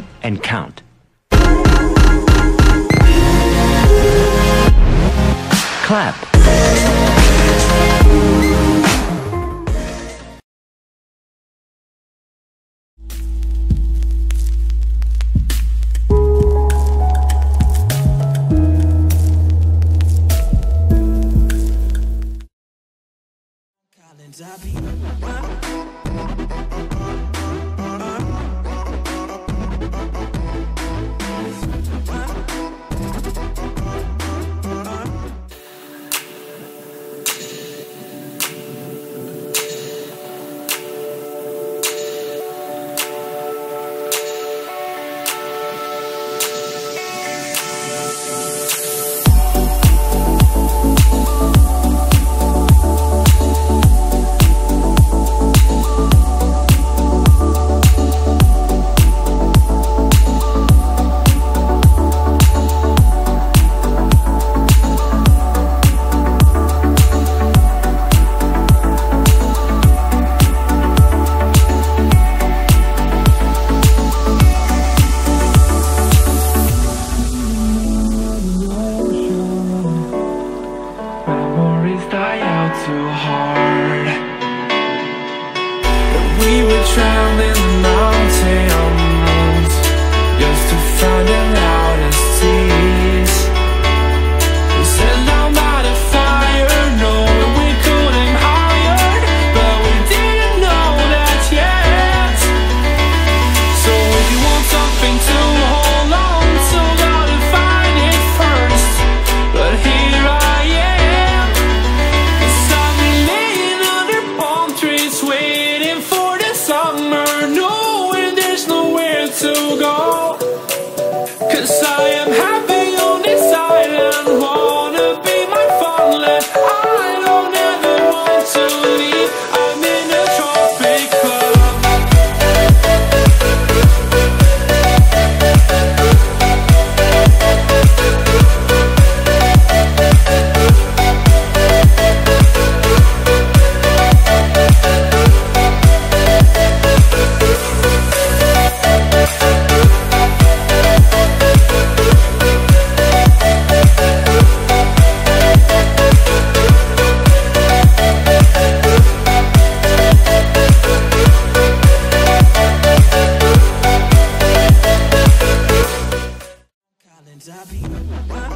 20 and count. Clap. too hard. That we were drowning Huh?